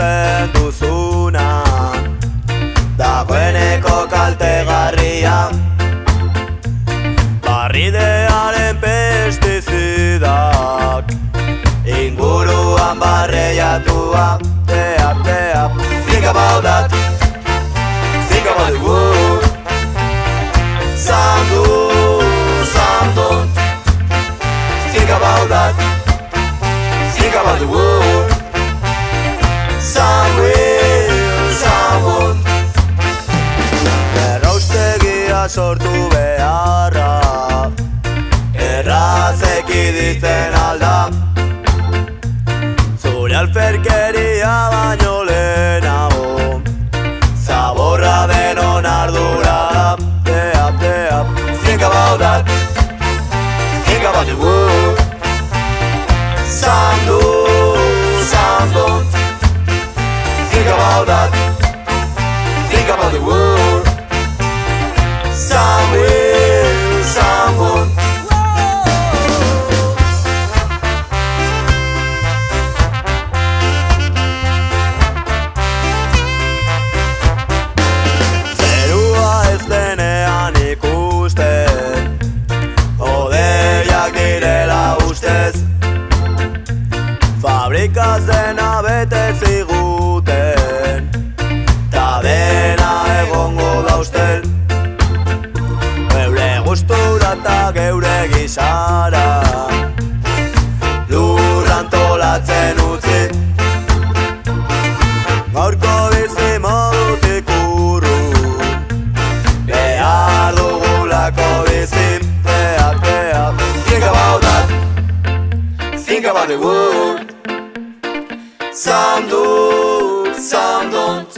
Sentitzen duzuna Dagoeneko kaltegarria. Barridearen pestizidak. Inguruan barreiatua. Teap, teap Think about that Sortu beharra. Erraz ekiditzen alda. Zure alferkeria baino lehenago. Zaborra denon ardura. Teap, teap Think about that Think about the wood eta geure gizara Lurrantolatzen utzi. Gaurko bizi modutik urrun Behar dugulako bizi Teap, teap Think about that Think about the world Some do, some don't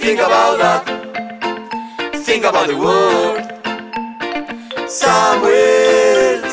Think about that Think about the world Some will,